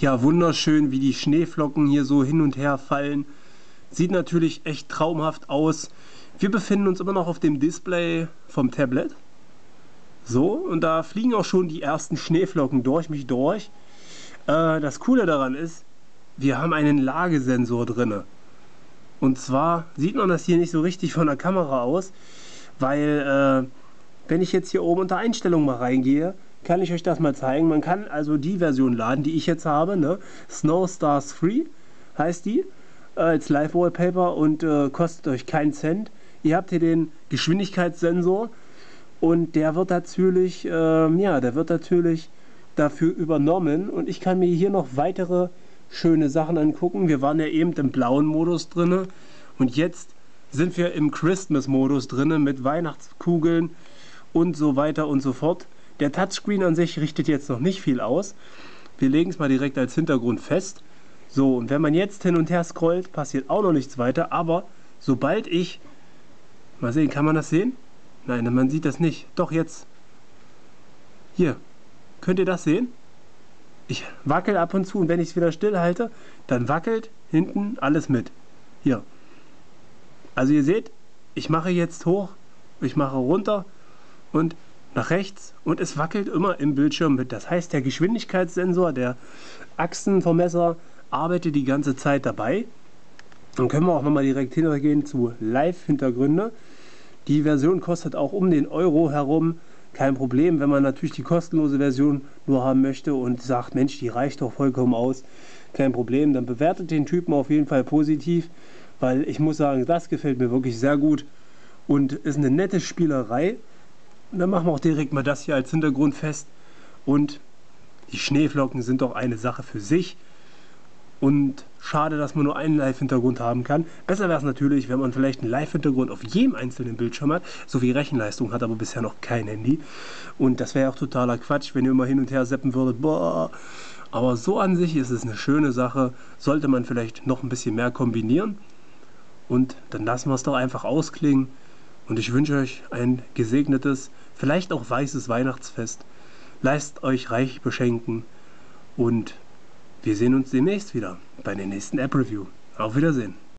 Ja, wunderschön, wie die Schneeflocken hier so hin und her fallen. Sieht natürlich echt traumhaft aus. Wir befinden uns immer noch auf dem Display vom Tablet. So, und da fliegen auch schon die ersten Schneeflocken durch mich durch. Äh, das Coole daran ist, wir haben einen Lagesensor drin. Und zwar sieht man das hier nicht so richtig von der Kamera aus, weil äh, wenn ich jetzt hier oben unter Einstellungen mal reingehe, kann ich euch das mal zeigen. Man kann also die Version laden, die ich jetzt habe, ne? Snow Stars 3 heißt die, äh, als Live Wallpaper und äh, kostet euch keinen Cent. Ihr habt hier den Geschwindigkeitssensor und der wird natürlich, äh, ja, der wird natürlich dafür übernommen und ich kann mir hier noch weitere schöne Sachen angucken. Wir waren ja eben im blauen Modus drin und jetzt sind wir im Christmas-Modus drin mit Weihnachtskugeln und so weiter und so fort. Der Touchscreen an sich richtet jetzt noch nicht viel aus. Wir legen es mal direkt als Hintergrund fest. So, und wenn man jetzt hin und her scrollt, passiert auch noch nichts weiter. Aber sobald ich... Mal sehen, kann man das sehen? Nein, man sieht das nicht. Doch, jetzt. Hier. Könnt ihr das sehen? Ich wackel ab und zu und wenn ich es wieder still halte, dann wackelt hinten alles mit. Hier. Also ihr seht, ich mache jetzt hoch, ich mache runter und nach rechts und es wackelt immer im Bildschirm mit. Das heißt, der Geschwindigkeitssensor, der Achsenvermesser arbeitet die ganze Zeit dabei. Dann können wir auch nochmal direkt hintergehen zu Live-Hintergründe. Die Version kostet auch um den Euro herum. Kein Problem, wenn man natürlich die kostenlose Version nur haben möchte und sagt, Mensch, die reicht doch vollkommen aus. Kein Problem, dann bewertet den Typen auf jeden Fall positiv, weil ich muss sagen, das gefällt mir wirklich sehr gut und ist eine nette Spielerei. Und dann machen wir auch direkt mal das hier als Hintergrund fest. Und die Schneeflocken sind doch eine Sache für sich. Und schade, dass man nur einen Live-Hintergrund haben kann. Besser wäre es natürlich, wenn man vielleicht einen Live-Hintergrund auf jedem einzelnen Bildschirm hat, sowie Rechenleistung hat, aber bisher noch kein Handy. Und das wäre auch totaler Quatsch, wenn ihr immer hin und her seppen würdet. Boah. Aber so an sich ist es eine schöne Sache. Sollte man vielleicht noch ein bisschen mehr kombinieren. Und dann lassen wir es doch einfach ausklingen. Und ich wünsche euch ein gesegnetes, vielleicht auch weißes Weihnachtsfest. Lasst euch reich beschenken und wir sehen uns demnächst wieder bei der nächsten App Review. Auf Wiedersehen.